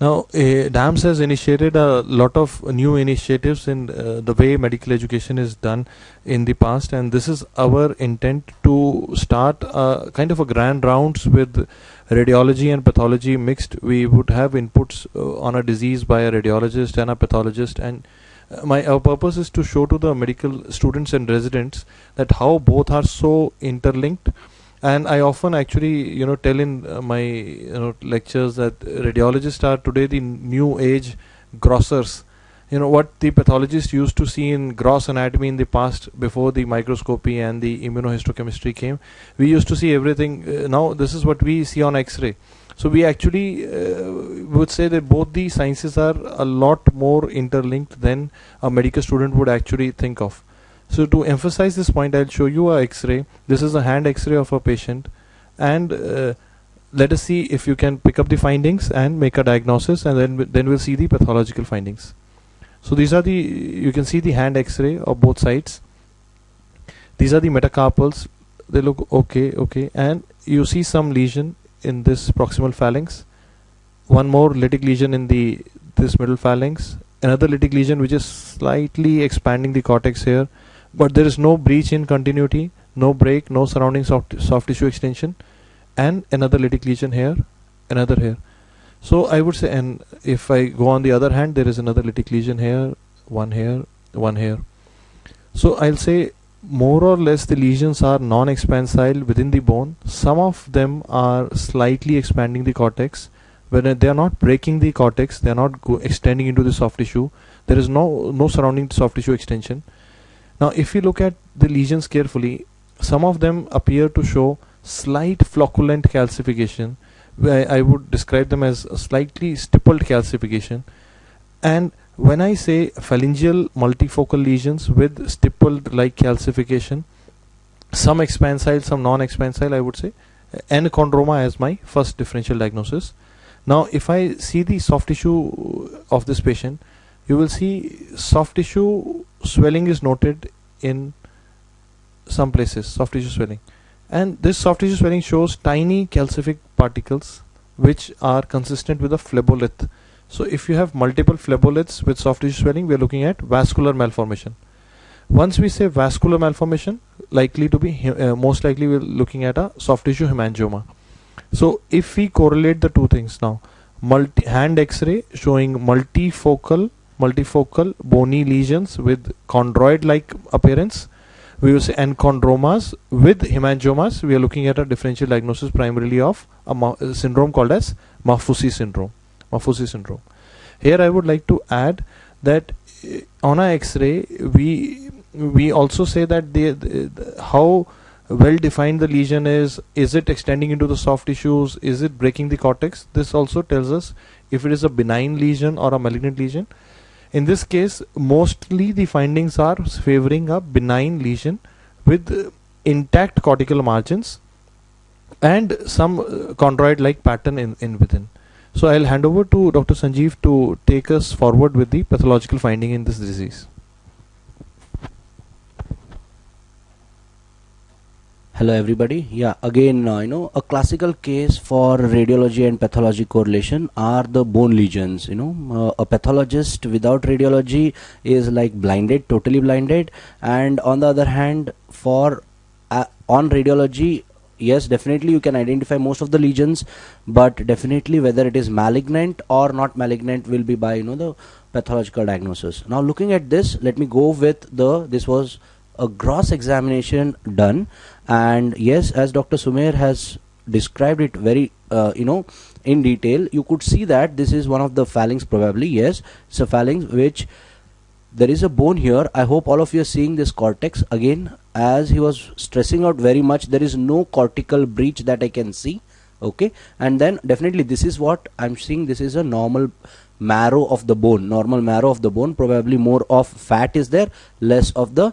Now, uh, DAMS has initiated a lot of new initiatives in uh, the way medical education is done in the past, and this is our intent to start a kind of a grand rounds with radiology and pathology mixed. We would have inputs uh, on a disease by a radiologist and a pathologist, and my our purpose is to show to the medical students and residents that how both are so interlinked and i often actually you know tell in uh, my you know lectures that radiologists are today the new age grossers. You know what the pathologists used to see in gross anatomy in the past before the microscopy and the immunohistochemistry came we used to see everything uh, now this is what we see on x-ray. So we actually uh, would say that both the sciences are a lot more interlinked than a medical student would actually think of so to emphasize this point, I'll show you a X-ray. This is a hand X-ray of a patient, and uh, let us see if you can pick up the findings and make a diagnosis, and then then we'll see the pathological findings. So these are the you can see the hand X-ray of both sides. These are the metacarpals. They look okay, okay, and you see some lesion in this proximal phalanx. One more lytic lesion in the this middle phalanx. Another lytic lesion which is slightly expanding the cortex here but there is no breach in continuity no break no surrounding soft, soft tissue extension and another lytic lesion here another here. So I would say and if I go on the other hand there is another lytic lesion here one here one here. So I'll say more or less the lesions are non-expansile within the bone. Some of them are slightly expanding the cortex. When they are not breaking the cortex they are not extending into the soft tissue. There is no no surrounding soft tissue extension now if you look at the lesions carefully, some of them appear to show slight flocculent calcification. I would describe them as slightly stippled calcification. And when I say phalangeal multifocal lesions with stippled like calcification, some expansile, some non-expansile, I would say, enchondroma as my first differential diagnosis. Now, if I see the soft tissue of this patient, you will see soft tissue swelling is noted in some places soft tissue swelling. And this soft tissue swelling shows tiny calcific particles which are consistent with a phlebolith so if you have multiple phleboliths with soft tissue swelling we are looking at vascular malformation. Once we say vascular malformation likely to be uh, most likely we're looking at a soft tissue hemangioma. So if we correlate the two things now multi hand x-ray showing multifocal multifocal bony lesions with chondroid like appearance. We will say enchondromas with hemangiomas. We are looking at a differential diagnosis primarily of a syndrome called as Maffucci syndrome Maffucci syndrome. Here I would like to add that eh, on a x-ray we we also say that the, the, how well defined the lesion is is it extending into the soft tissues is it breaking the cortex? This also tells us if it is a benign lesion or a malignant lesion in this case, mostly the findings are favoring a benign lesion with intact cortical margins and some uh, chondroid like pattern in, in within. So I'll hand over to Dr. Sanjeev to take us forward with the pathological finding in this disease. Hello everybody. Yeah again uh, you know a classical case for radiology and pathology correlation are the bone lesions you know. Uh, a pathologist without radiology is like blinded totally blinded. And on the other hand for uh, on radiology yes definitely you can identify most of the lesions but definitely whether it is malignant or not malignant will be by you know the pathological diagnosis. Now looking at this let me go with the this was a gross examination done. And yes as dr sumer has described it very uh, you know in detail you could see that this is one of the phalanx probably. Yes it's a phalanx which there is a bone here. I hope all of you are seeing this cortex. Again as he was stressing out very much there is no cortical breach that i can see. Okay? And then definitely this is what i'm seeing. This is a normal marrow of the bone. Normal marrow of the bone. Probably more of fat is there less of the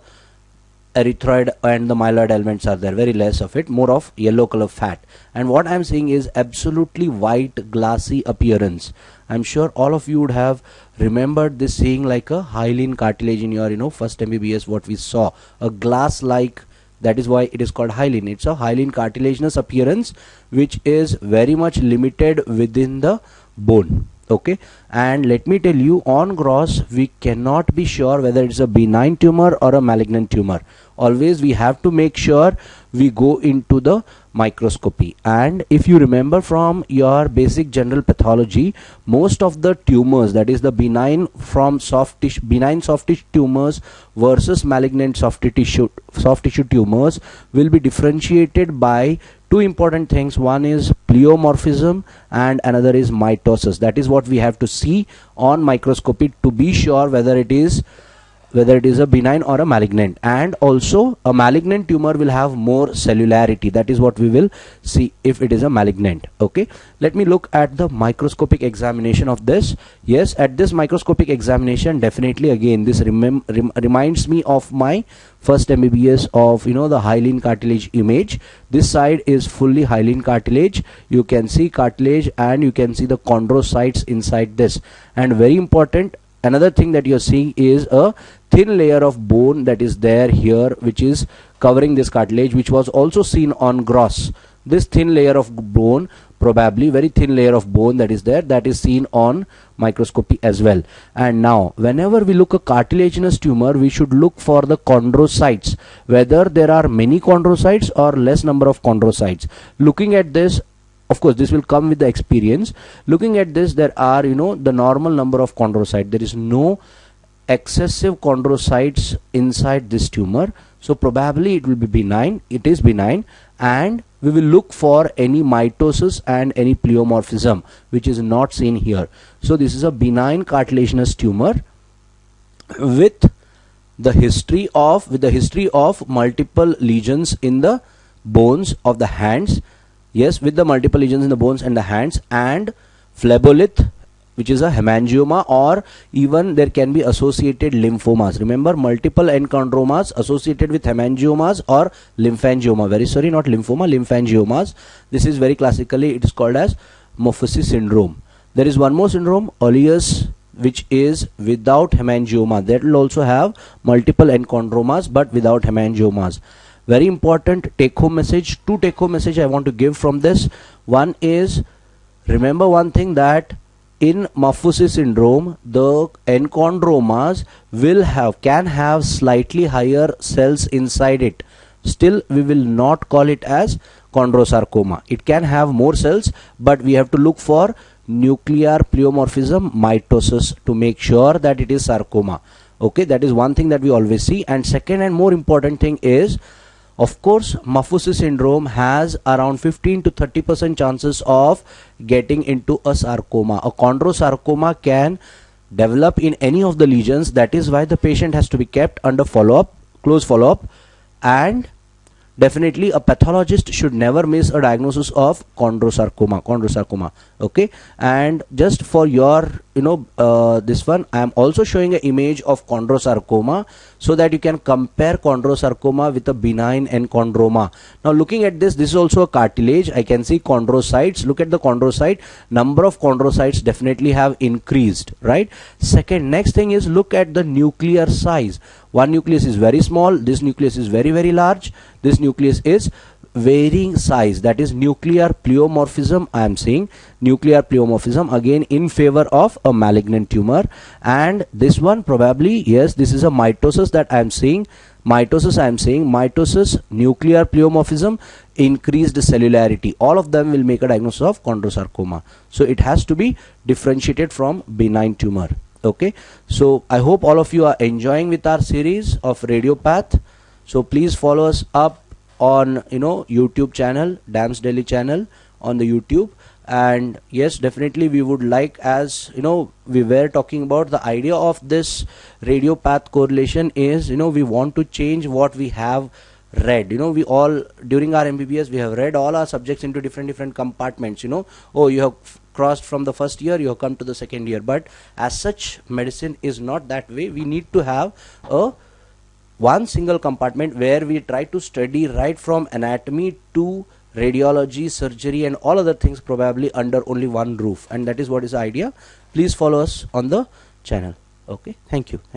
erythroid and the myeloid elements are there very less of it more of yellow color fat. And what i'm seeing is absolutely white glassy appearance. I'm sure all of you would have remembered this seeing like a hyaline cartilage in your you know first mbbs what we saw. A glass like that is why it is called hyaline it's a hyaline cartilaginous appearance which is very much limited within the bone okay? And let me tell you on gross we cannot be sure whether it's a benign tumor or a malignant tumor always we have to make sure we go into the microscopy. And if you remember from your basic general pathology most of the tumors that is the benign from soft tissue benign soft tissue tumors versus malignant soft tissue soft tissue tumors will be differentiated by two important things. One is pleomorphism and another is mitosis. That is what we have to see on microscopy to be sure whether it is whether it is a benign or a malignant. And also a malignant tumor will have more cellularity. That is what we will see if it is a malignant. Okay? Let me look at the microscopic examination of this. Yes at this microscopic examination definitely again this rem reminds me of my first MBBS of you know the hyaline cartilage image. This side is fully hyaline cartilage. You can see cartilage and you can see the chondrocytes inside this. And very important another thing that you're seeing is a thin layer of bone that is there here which is covering this cartilage which was also seen on gross. This thin layer of bone probably very thin layer of bone that is there that is seen on microscopy as well. And now whenever we look a cartilaginous tumor we should look for the chondrocytes whether there are many chondrocytes or less number of chondrocytes. Looking at this of course this will come with the experience. Looking at this there are you know the normal number of chondrocytes. There is no excessive chondrocytes inside this tumor. So probably it will be benign. It is benign. And we will look for any mitosis and any pleomorphism which is not seen here. So this is a benign cartilaginous tumor with the history of with the history of multiple lesions in the bones of the hands yes with the multiple lesions in the bones and the hands and phlebolith which is a hemangioma or even there can be associated lymphomas. Remember multiple enchondromas associated with hemangiomas or lymphangioma. Very sorry not lymphoma lymphangiomas this is very classically it is called as Maffucci syndrome. There is one more syndrome Ollier's which is without hemangioma. That will also have multiple enchondromas but without hemangiomas very important take home message two take home message I want to give from this one is remember one thing that in Maffucci syndrome, the enchondromas will have can have slightly higher cells inside it. Still, we will not call it as chondrosarcoma. It can have more cells, but we have to look for nuclear pleomorphism mitosis to make sure that it is sarcoma. Okay, that is one thing that we always see. And second and more important thing is of course, Maffucci syndrome has around 15 to 30% chances of getting into a sarcoma. A chondrosarcoma can develop in any of the lesions. That is why the patient has to be kept under follow-up, close follow-up and definitely a pathologist should never miss a diagnosis of chondrosarcoma chondrosarcoma okay and just for your you know uh, this one i am also showing an image of chondrosarcoma so that you can compare chondrosarcoma with a benign enchondroma now looking at this this is also a cartilage. I can see chondrocytes. Look at the chondrocyte. Number of chondrocytes definitely have increased right? Second next thing is look at the nuclear size. One nucleus is very small. This nucleus is very very large. This nucleus is varying size that is nuclear pleomorphism I am saying nuclear pleomorphism again in favor of a malignant tumor. And this one probably yes this is a mitosis that I am saying mitosis I am saying mitosis nuclear pleomorphism increased cellularity. All of them will make a diagnosis of chondrosarcoma. So it has to be differentiated from benign tumor. Okay? So i hope all of you are enjoying with our series of radiopath. So please follow us up on you know youtube channel dams delhi channel on the youtube. And yes definitely we would like as you know we were talking about the idea of this radio path correlation is you know we want to change what we have read. You know we all during our mbbs we have read all our subjects into different different compartments you know. Oh you have crossed from the first year you have come to the second year. But as such medicine is not that way. We need to have a one single compartment where we try to study right from anatomy to radiology surgery and all other things probably under only one roof. And that is what is the idea. Please follow us on the channel. Okay? Thank you. Thank you